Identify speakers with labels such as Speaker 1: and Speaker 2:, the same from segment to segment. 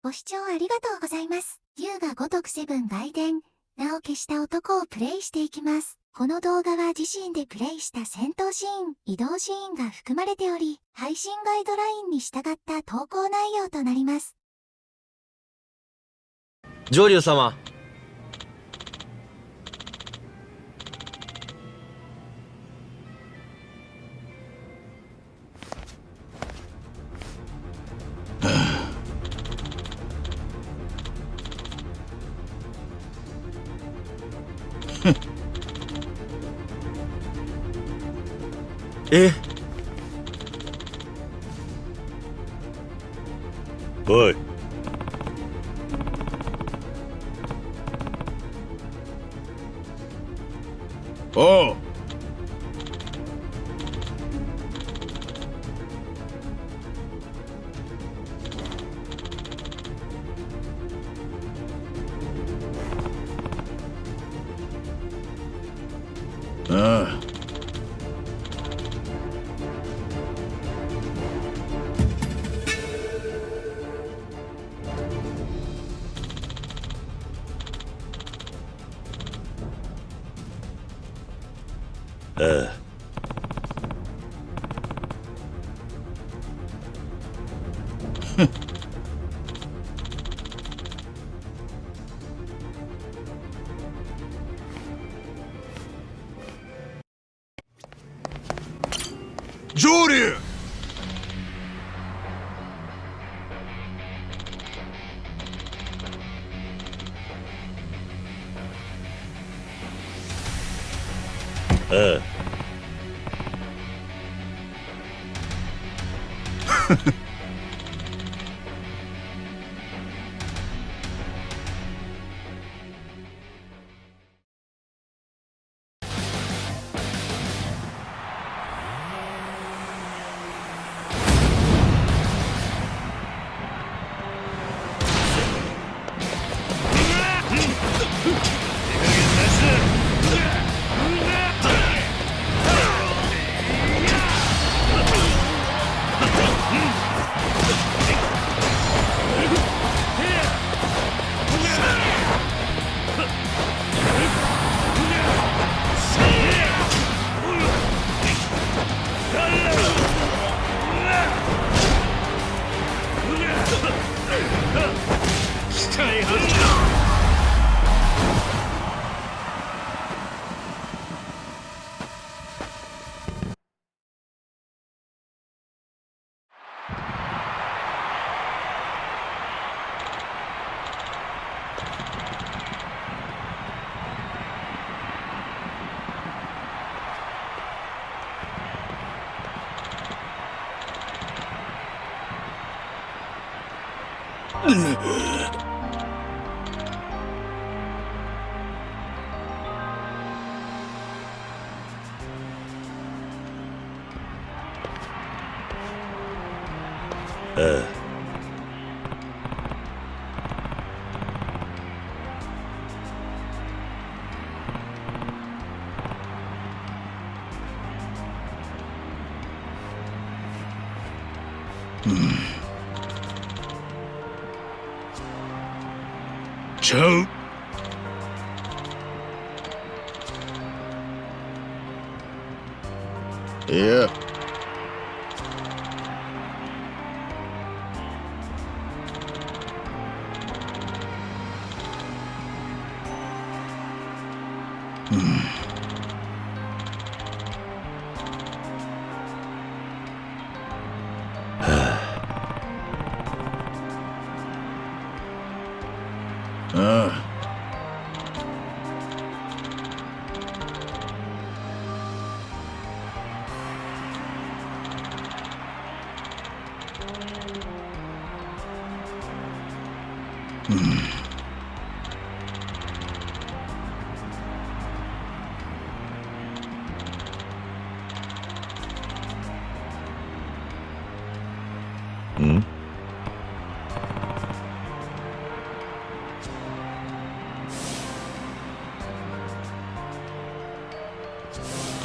Speaker 1: ご視聴ありがとうございます。優が如くセブン外伝、名を消した男をプレイしていきます。この動画は自身でプレイした戦闘シーン、移動シーンが含まれており、配信ガイドラインに従った投稿内容となります。
Speaker 2: 上流様え
Speaker 3: ああ あああ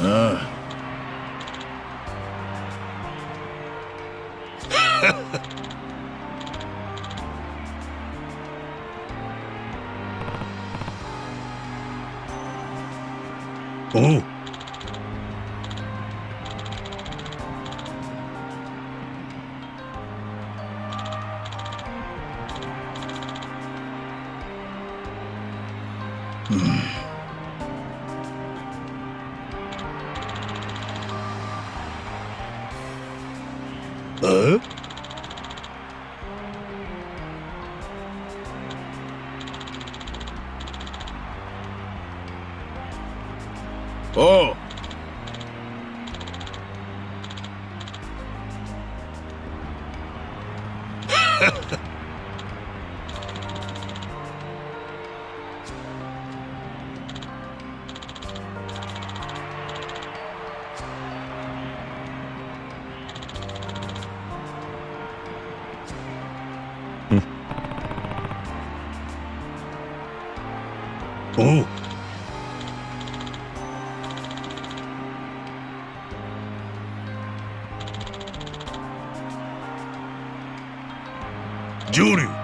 Speaker 3: Uh. oh. Hmm. え？おう。上流。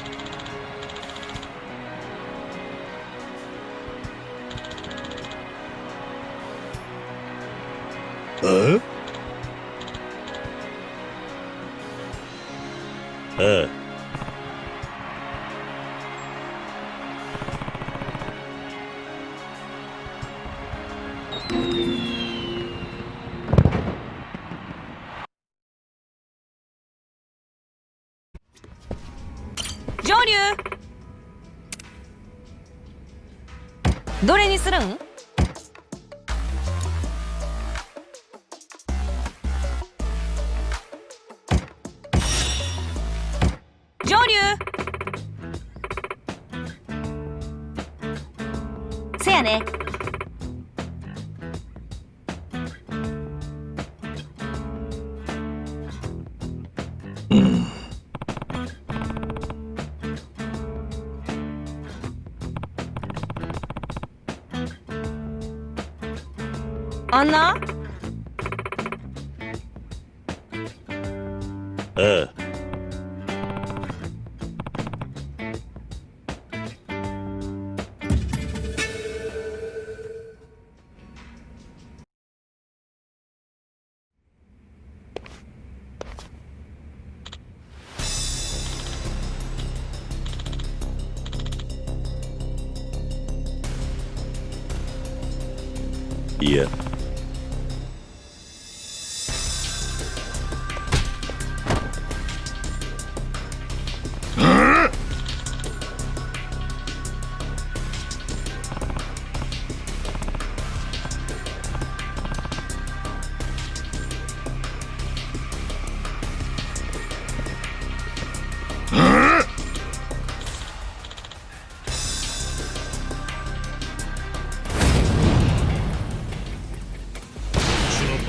Speaker 4: 上流。どれにするん？上流。せやね。
Speaker 5: い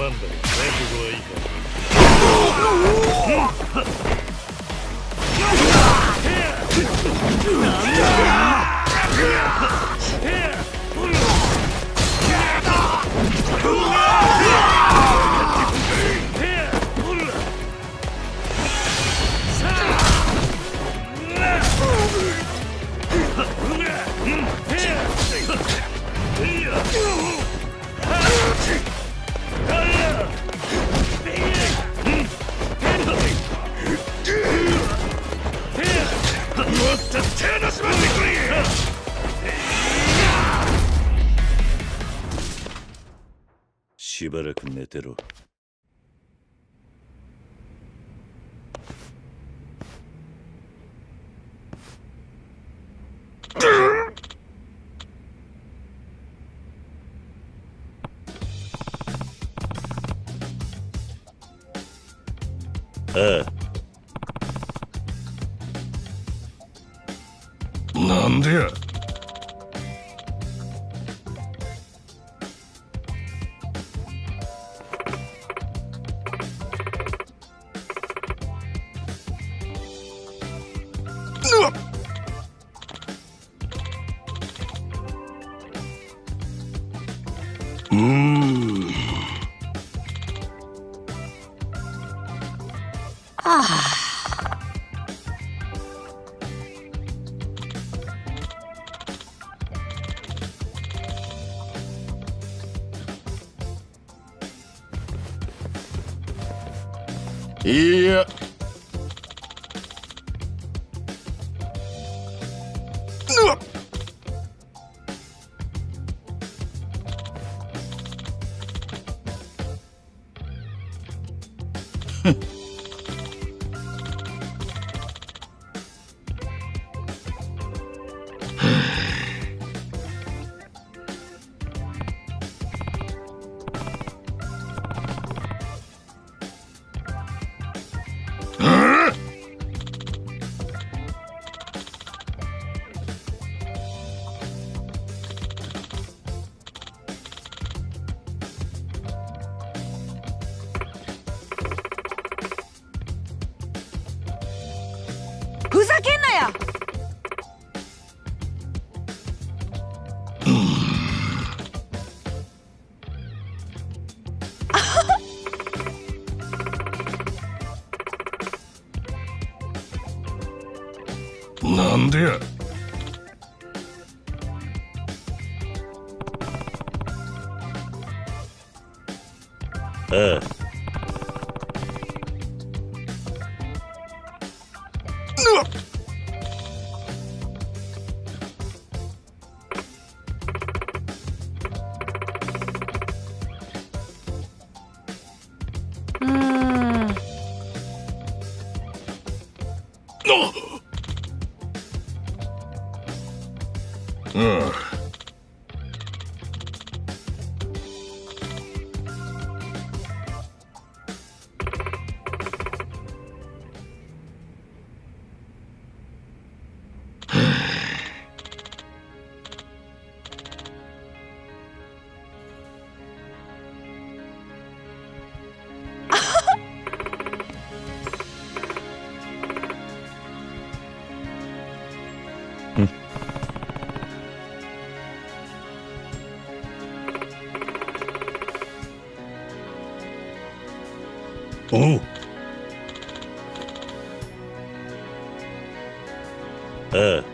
Speaker 5: や
Speaker 3: その番だ覚悟はいいか
Speaker 5: らく寝てろ。あ
Speaker 4: あい
Speaker 6: けんなや。
Speaker 4: なんでや。
Speaker 5: あ
Speaker 4: うわっおう。
Speaker 5: あ